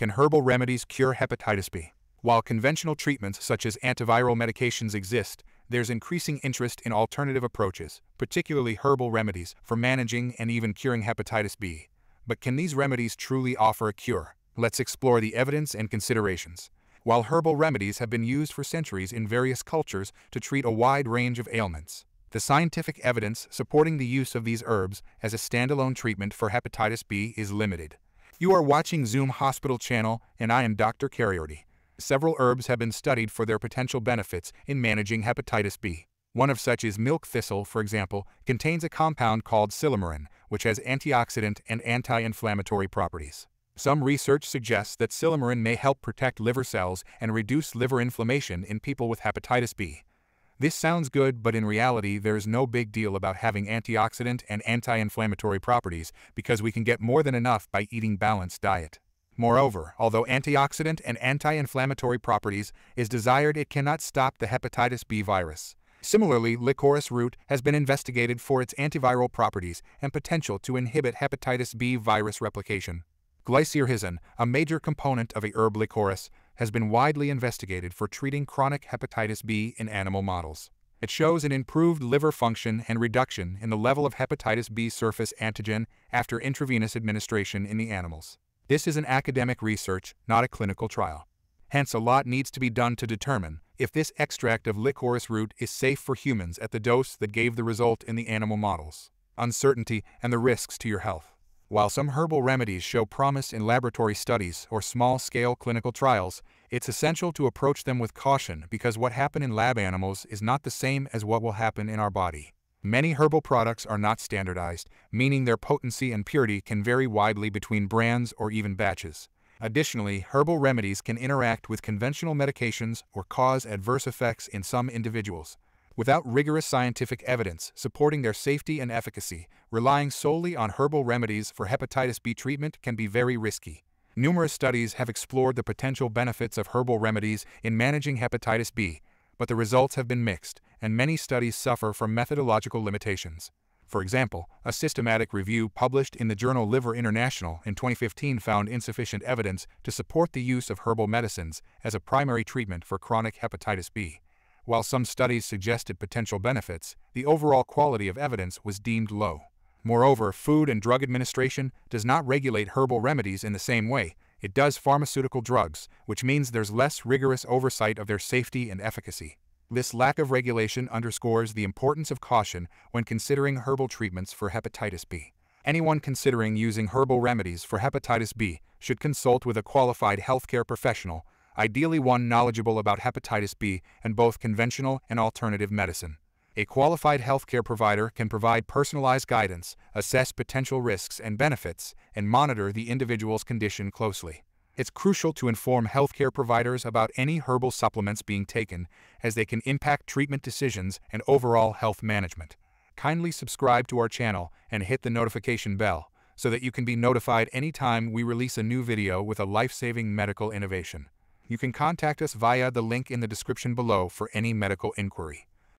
Can herbal remedies cure hepatitis B? While conventional treatments such as antiviral medications exist, there's increasing interest in alternative approaches, particularly herbal remedies, for managing and even curing hepatitis B. But can these remedies truly offer a cure? Let's explore the evidence and considerations. While herbal remedies have been used for centuries in various cultures to treat a wide range of ailments, the scientific evidence supporting the use of these herbs as a standalone treatment for hepatitis B is limited. You are watching Zoom Hospital channel and I am Dr. Kayode. Several herbs have been studied for their potential benefits in managing hepatitis B. One of such is milk thistle, for example, contains a compound called silymarin, which has antioxidant and anti-inflammatory properties. Some research suggests that silymarin may help protect liver cells and reduce liver inflammation in people with hepatitis B. This sounds good, but in reality, there is no big deal about having antioxidant and anti-inflammatory properties because we can get more than enough by eating balanced diet. Moreover, although antioxidant and anti-inflammatory properties is desired, it cannot stop the hepatitis B virus. Similarly, licorice root has been investigated for its antiviral properties and potential to inhibit hepatitis B virus replication. Glycyrrhizin, a major component of a herb licorice, has been widely investigated for treating chronic hepatitis B in animal models. It shows an improved liver function and reduction in the level of hepatitis B surface antigen after intravenous administration in the animals. This is an academic research, not a clinical trial. Hence, a lot needs to be done to determine if this extract of licorice root is safe for humans at the dose that gave the result in the animal models. Uncertainty and the risks to your health. While some herbal remedies show promise in laboratory studies or small-scale clinical trials, it's essential to approach them with caution because what happened in lab animals is not the same as what will happen in our body. Many herbal products are not standardized, meaning their potency and purity can vary widely between brands or even batches. Additionally, herbal remedies can interact with conventional medications or cause adverse effects in some individuals. Without rigorous scientific evidence supporting their safety and efficacy, relying solely on herbal remedies for hepatitis B treatment can be very risky. Numerous studies have explored the potential benefits of herbal remedies in managing hepatitis B, but the results have been mixed, and many studies suffer from methodological limitations. For example, a systematic review published in the journal Liver International in 2015 found insufficient evidence to support the use of herbal medicines as a primary treatment for chronic hepatitis B. While some studies suggested potential benefits, the overall quality of evidence was deemed low. Moreover, Food and Drug Administration does not regulate herbal remedies in the same way, it does pharmaceutical drugs, which means there's less rigorous oversight of their safety and efficacy. This lack of regulation underscores the importance of caution when considering herbal treatments for hepatitis B. Anyone considering using herbal remedies for hepatitis B should consult with a qualified healthcare professional, ideally one knowledgeable about hepatitis B and both conventional and alternative medicine. A qualified healthcare provider can provide personalized guidance, assess potential risks and benefits, and monitor the individual's condition closely. It's crucial to inform healthcare providers about any herbal supplements being taken, as they can impact treatment decisions and overall health management. Kindly subscribe to our channel and hit the notification bell so that you can be notified anytime we release a new video with a life-saving medical innovation. You can contact us via the link in the description below for any medical inquiry.